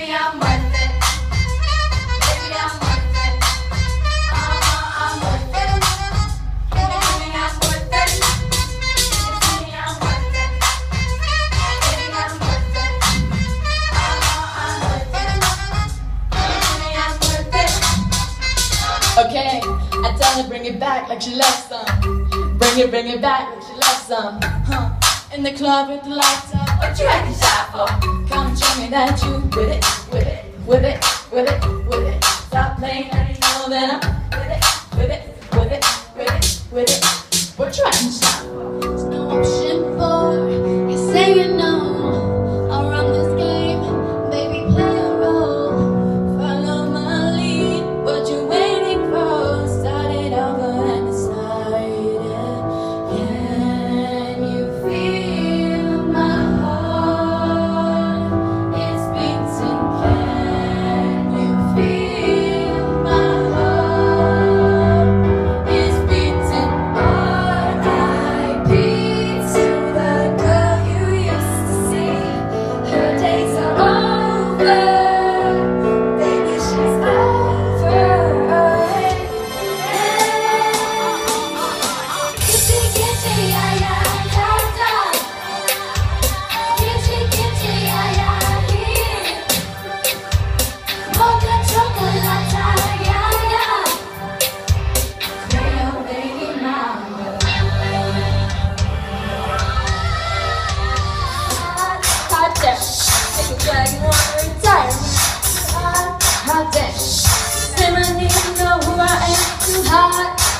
me, I'm worth it. Baby, I'm worth it. Uh-huh, I'm worth it. Me, I'm worth it. Baby, I'm worth it. Uh-huh, I'm worth it. Give me, I'm worth it. Okay, I tell her bring it back like she loves some. Bring it, bring it back like she loves some. Huh. In the club with the lights up, what that you with it, with it, with it, with it, with it. Stop playing, I know that I'm with it, with it, with it, with it, with it.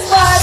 satisfied.